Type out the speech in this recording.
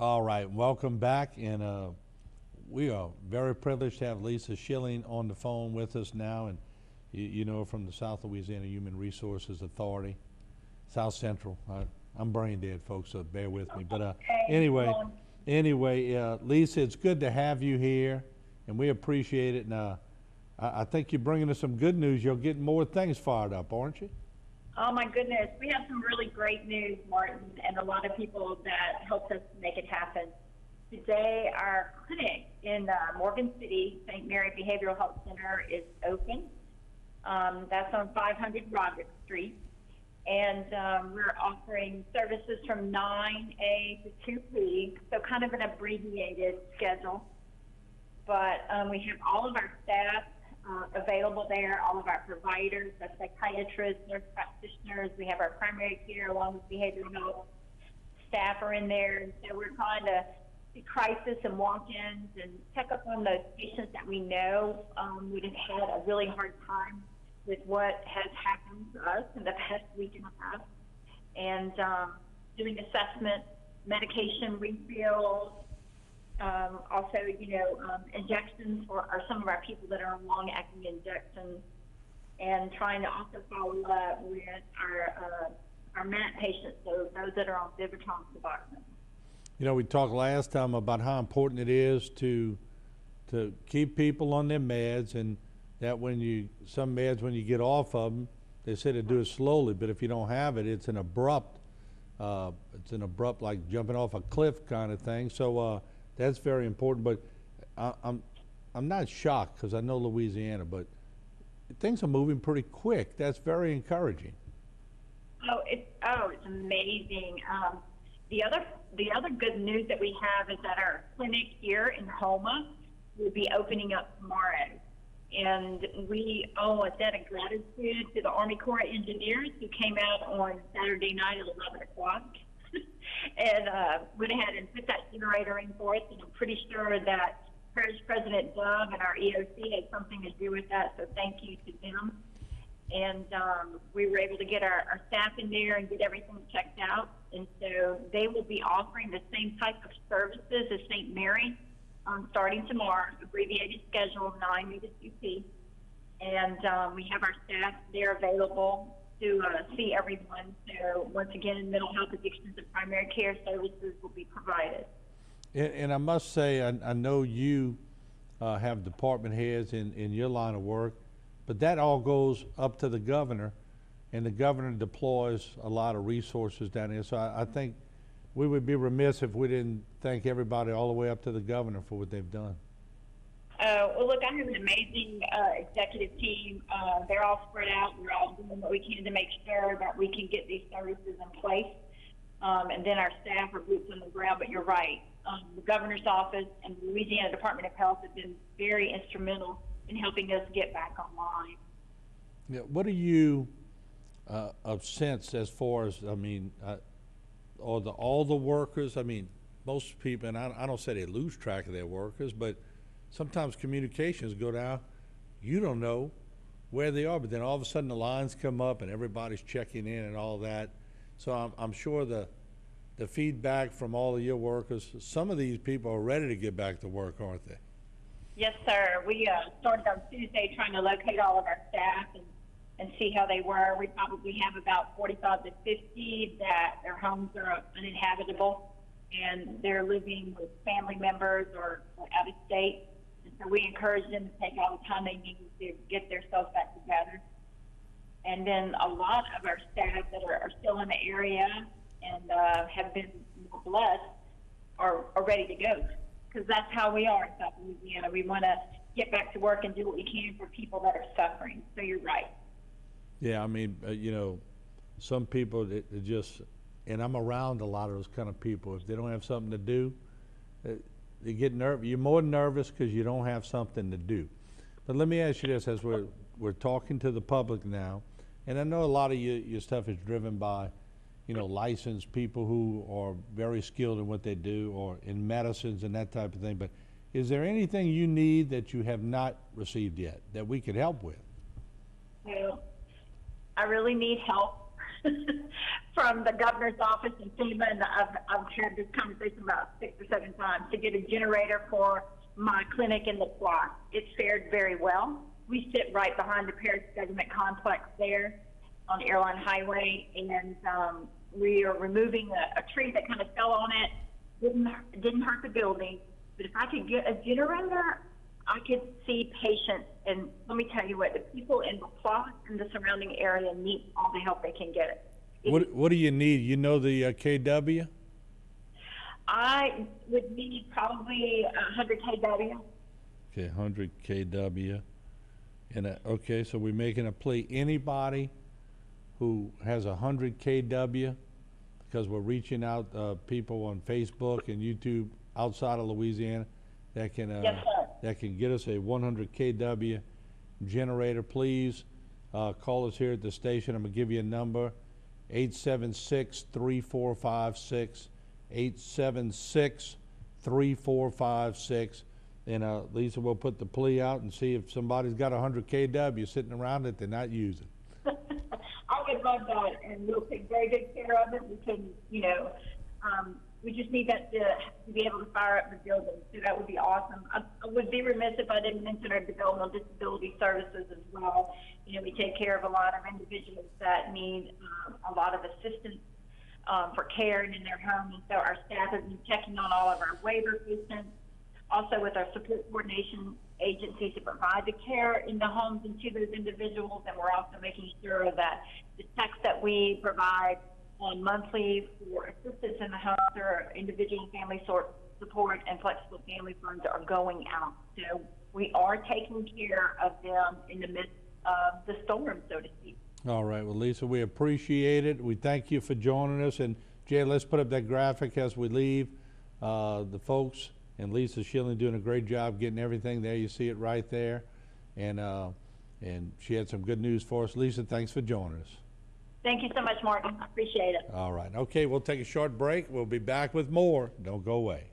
All right, welcome back, and uh, we are very privileged to have Lisa Schilling on the phone with us now, and you, you know from the South Louisiana Human Resources Authority, South Central. I, I'm brain dead, folks, so bear with me. But uh, Okay, anyway, anyway, uh, Lisa, it's good to have you here, and we appreciate it. And uh, I, I think you're bringing us some good news. You're getting more things fired up, aren't you? Oh my goodness, we have some really great news, Martin, and a lot of people that helped us make it happen. Today, our clinic in uh, Morgan City, St. Mary Behavioral Health Center, is open. Um, that's on 500 Roderick Street. And um, we're offering services from 9A to 2P, so kind of an abbreviated schedule. But um, we have all of our staff uh, available there, all of our providers, our psychiatrists, nurse practitioners. We have our primary care along with behavioral health staff are in there. And so we're trying to see crisis and walk-ins and check up on those patients that we know um, would have had a really hard time with what has happened to us in the past week and a half. And um, doing assessment, medication refills, um, also, you know, um, injections for are some of our people that are on long-acting injections, and trying to also follow up with our uh, our MAT patients, so those that are on Vivitrol Suboxone. You know, we talked last time about how important it is to to keep people on their meds, and that when you some meds when you get off of them, they say to do it slowly. But if you don't have it, it's an abrupt, uh, it's an abrupt like jumping off a cliff kind of thing. So uh, that's very important. But I, I'm I'm not shocked because I know Louisiana, but things are moving pretty quick. That's very encouraging. Oh, it's oh, it's amazing. Um, the other the other good news that we have is that our clinic here in Houma will be opening up tomorrow, and we owe a debt of gratitude to the Army Corps of Engineers who came out on Saturday night at eleven o'clock. And uh, went ahead and put that generator in for us, and I'm pretty sure that Parish President Dove and our EOC had something to do with that. So thank you to them and um, we were able to get our, our staff in there and get everything checked out. And so they will be offering the same type of services as St. Mary um, starting tomorrow, abbreviated schedule 9 to 2P. And um, we have our staff there available to uh, see everyone. So once again, mental health addictions and primary care services will be provided. And, and I must say, I, I know you uh, have department heads in, in your line of work, but that all goes up to the governor, and the governor deploys a lot of resources down here. So I, I think we would be remiss if we didn't thank everybody all the way up to the governor for what they've done. Uh, well, look, I have an amazing uh, executive team. Uh, they're all spread out. We're all doing what we can to make sure that we can get these services in place. Um, and then our staff are boots on the ground. But you're right. Um, the governor's office and the Louisiana Department of Health have been very instrumental in helping us get back online. Yeah, what do you uh, of sense as far as I mean, uh, all the all the workers? I mean, most people, and I, I don't say they lose track of their workers, but sometimes communications go down. You don't know where they are, but then all of a sudden the lines come up and everybody's checking in and all that. So I'm, I'm sure the the feedback from all of your workers. Some of these people are ready to get back to work, aren't they? Yes, sir. We uh, started on Tuesday trying to locate all of our staff and, and see how they were. We probably have about 45 to 50 that their homes are uninhabitable and they're living with family members or, or out of state. So we encourage them to take all the time they need to get themselves back together. And then a lot of our staff that are, are still in the area and uh, have been blessed are, are ready to go because that's how we are in South Louisiana. We want to get back to work and do what we can for people that are suffering. So you're right. Yeah, I mean, uh, you know, some people that that just, and I'm around a lot of those kind of people. If they don't have something to do, they get nervous. You're more nervous because you don't have something to do. But let me ask you this: as we're we're talking to the public now, and I know a lot of your your stuff is driven by, you know, licensed people who are very skilled in what they do, or in medicines and that type of thing. But is there anything you need that you have not received yet that we could help with? I really need help. from the governor's office in FEMA, and I've, I've had this conversation about six or seven times to get a generator for my clinic in LaPlace. It fared very well. We sit right behind the Parish Government Complex there on Airline Highway, and um, we are removing a, a tree that kind of fell on it. Didn't didn't hurt the building, but if I could get a generator, I could see patients. And let me tell you what, the people in the plot and the surrounding area need all the help they can get. It- What, what do you need? You know the uh, KW? I would need probably hundred kW. Okay, hundred KW. And, uh, okay, so we're making a plea, anybody who has hundred KW, because we're reaching out, uh, people on Facebook and YouTube outside of Louisiana that can, uh, Yes, sir. That can get us a one hundred KW generator, please, uh, call us here at the station. I'm gonna give you a number, eight seven six three four five six, eight seven six three four five six. And, uh, Lisa, we'll put the plea out and see if somebody's got a hundred KW sitting around that they're not using. I would love that, and we'll take very good care of it. We can, you know, um, we just need that to, to be able to fire up the building. So that would be awesome. I, I would be remiss if I didn't mention our developmental disability services as well. You know, we take care of a lot of individuals that need um, a lot of assistance um, for care and in their home, and so our staff has been checking on all of our waiver patients also with our support coordination agencies to provide the care in the homes and to those individuals. And we're also making sure that the checks that we provide on monthly for assistance in the home or individual family sort support and flexible family funds are going out. So we are taking care of them in the midst of the storm, so to speak. All right, well, Lisa, we appreciate it. We thank you for joining us. And Jay, let's put up that graphic as we leave. Uh, the folks and Lisa Schilling doing a great job getting everything there. You see it right there. And, uh, and she had some good news for us. Lisa, thanks for joining us. Thank you so much, Martin. Appreciate it. All right, okay, we'll take a short break. We'll be back with more. Don't go away.